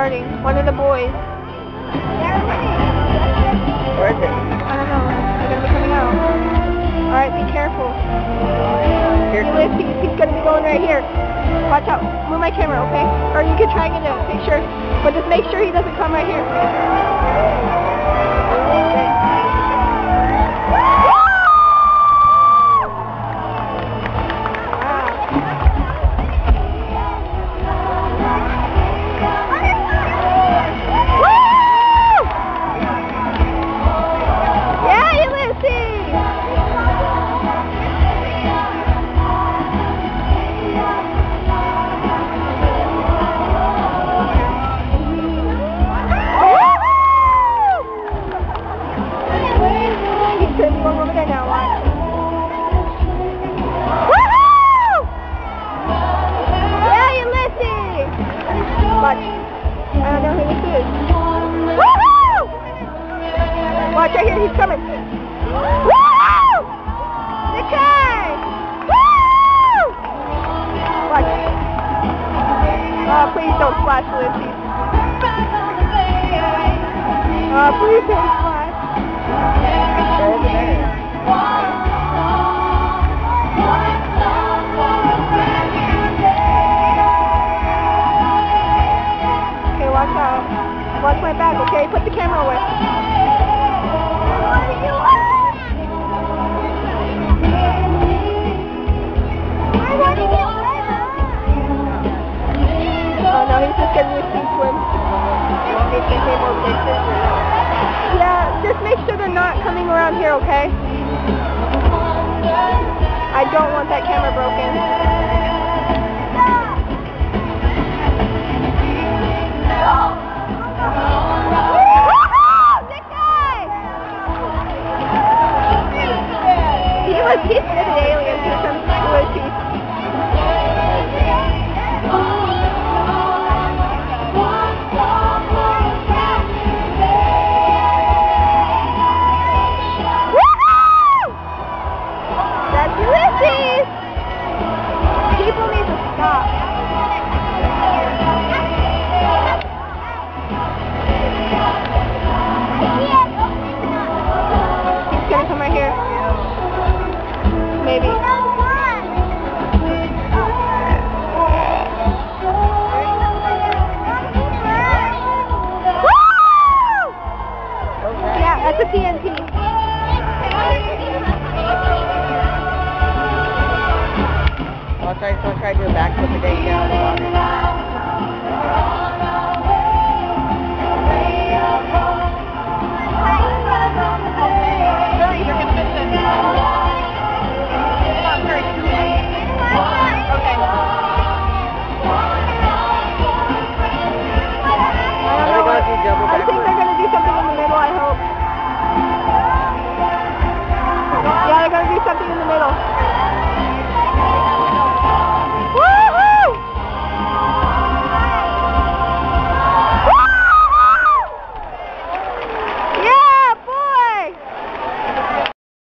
One of the boys. Where is it? I don't know. They're gonna be coming out. Alright, be careful. Here. Ulises, he's gonna be going right here. Watch out. Move my camera, okay? Or you can try and get. Make sure. But just make sure he doesn't come right here. Woo! He's coming. Woo! Nakai! Woo! Watch. Oh, please don't splash, Ulises. Oh, please don't splash. Okay, watch out. Watch my back, okay? Put the camera away. Yeah, just make sure they're not coming around here, okay? I don't want that camera broken. He was, he's an alien. He's some squishy. I'll try, so I'll try to do a backflip again down.